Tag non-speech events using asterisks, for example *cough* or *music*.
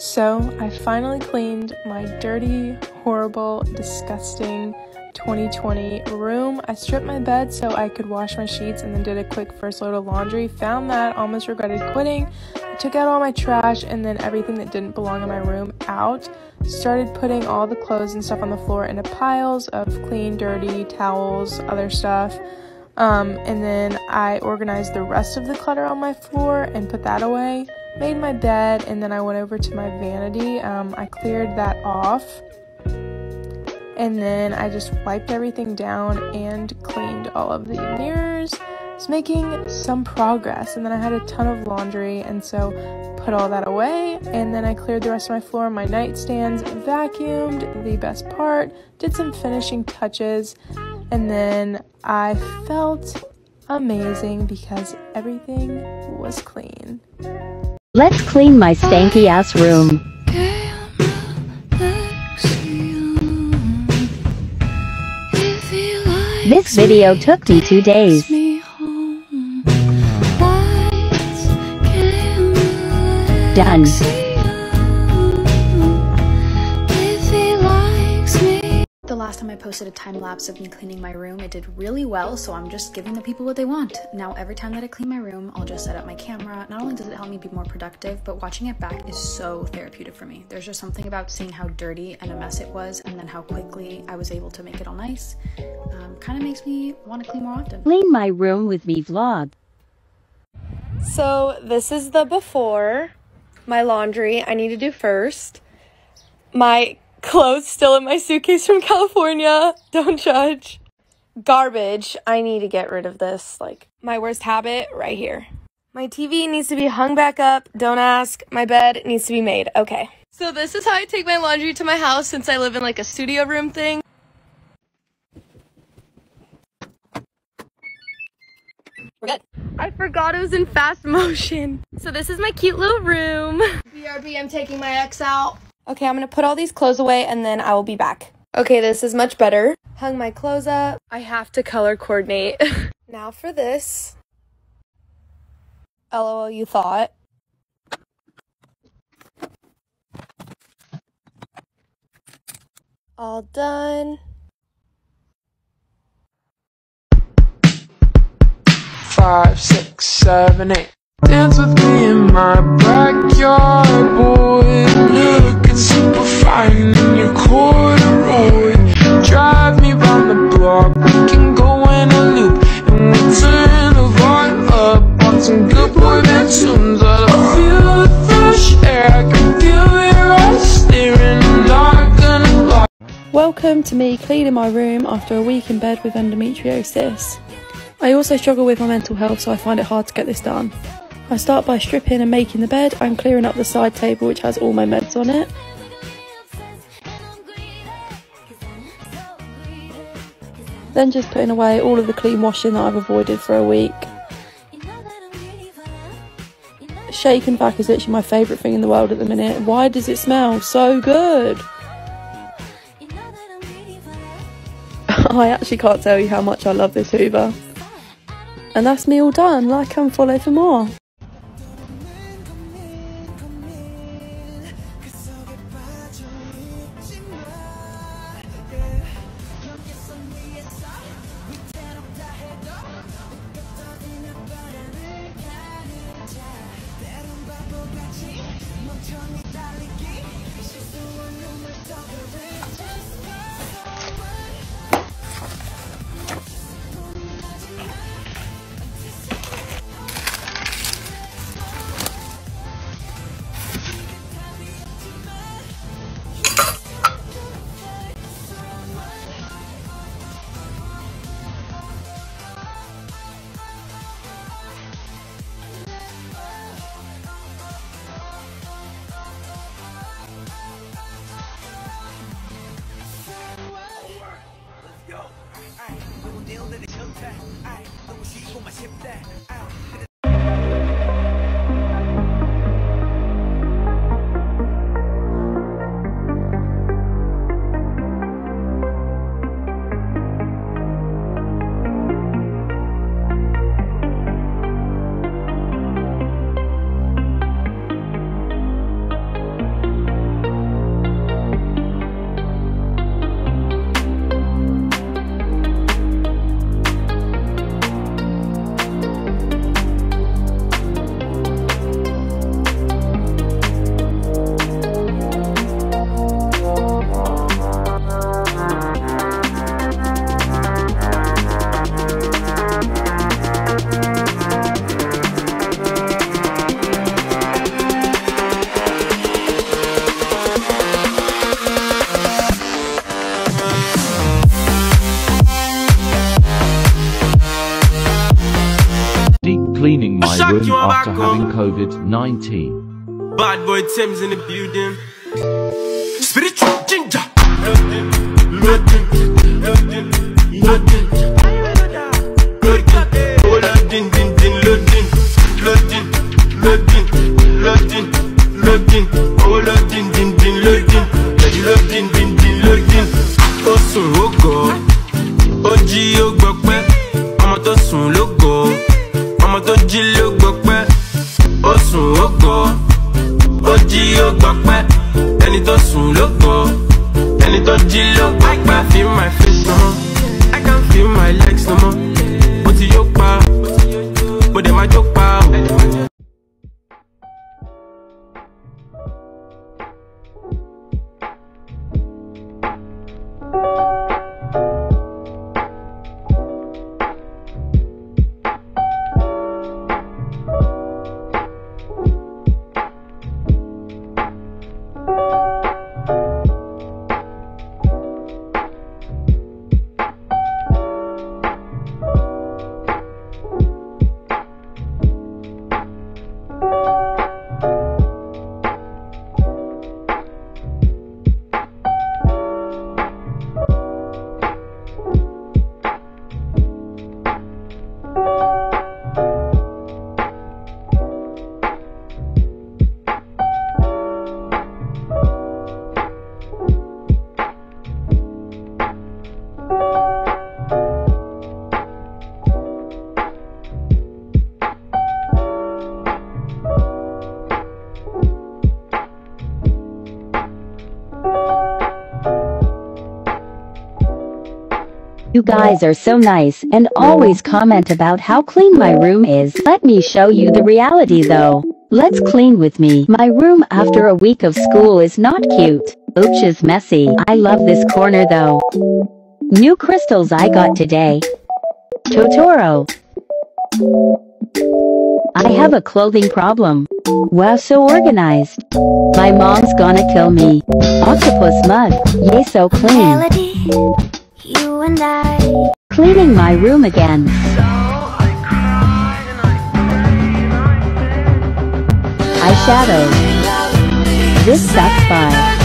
So I finally cleaned my dirty, horrible, disgusting 2020 room. I stripped my bed so I could wash my sheets and then did a quick first load of laundry. Found that, almost regretted quitting. I took out all my trash and then everything that didn't belong in my room out. Started putting all the clothes and stuff on the floor into piles of clean, dirty towels, other stuff. Um, and then I organized the rest of the clutter on my floor and put that away. Made my bed, and then I went over to my vanity. Um, I cleared that off. And then I just wiped everything down and cleaned all of the mirrors. I was making some progress, and then I had a ton of laundry, and so put all that away. And then I cleared the rest of my floor, my nightstands, vacuumed the best part, did some finishing touches, and then I felt amazing because everything was clean. Let's clean my stanky ass room. This video took me two days. Done. Last time I posted a time lapse of me cleaning my room, it did really well, so I'm just giving the people what they want. Now, every time that I clean my room, I'll just set up my camera. Not only does it help me be more productive, but watching it back is so therapeutic for me. There's just something about seeing how dirty and a mess it was, and then how quickly I was able to make it all nice. Um, kind of makes me want to clean more often. Clean my room with me vlog. So, this is the before. My laundry I need to do first. My clothes still in my suitcase from California. *laughs* Don't judge. Garbage. I need to get rid of this. Like, my worst habit right here. My TV needs to be hung back up. Don't ask. My bed needs to be made. Okay. So, this is how I take my laundry to my house since I live in like a studio room thing. We're good. I forgot it was in fast motion. So this is my cute little room. BRB, I'm taking my ex out. Okay, I'm gonna put all these clothes away and then I will be back. Okay, this is much better. Hung my clothes up. I have to color coordinate. *laughs* now for this. LOL, you thought. All done. five, six, seven, eight. Dance with me in my backyard, boy. Looking super fine in your corduroy. Drive me round the block, we can go in a loop. And we turn the up on some good boy band tunes. I feel the fresh air, I can feel it not gonna lie. Welcome to me cleaning my room after a week in bed with endometriosis. I also struggle with my mental health, so I find it hard to get this done. I start by stripping and making the bed and clearing up the side table, which has all my meds on it. Then just putting away all of the clean washing that I've avoided for a week. Shake n' Vac is literally my favourite thing in the world at the minute. Why does it smell so good? *laughs* I actually can't tell you how much I love this Hoover. And that's me all done. Like and follow for more. 爱的东西，我买现代。Room after having COVID 19. Bad boy Thames in the building. Tó jí ló gbọpẹ́, ó sùn ó gọ̀, ó jí ó gbọpẹ́, ẹni tó sùn ló gọ̀, ẹni tó jí ló gbọpẹ́. You guys are so nice and always comment about how clean my room is. Let me show you the reality though. Let's clean with me. My room after a week of school is not cute. Ooch is messy. I love this corner though. New crystals I got today. Totoro. I have a clothing problem. Wow, so organized. My mom's gonna kill me. Octopus mug. Yay, so clean. You and I. Cleaning my room again. Eyeshadow. This sucks by.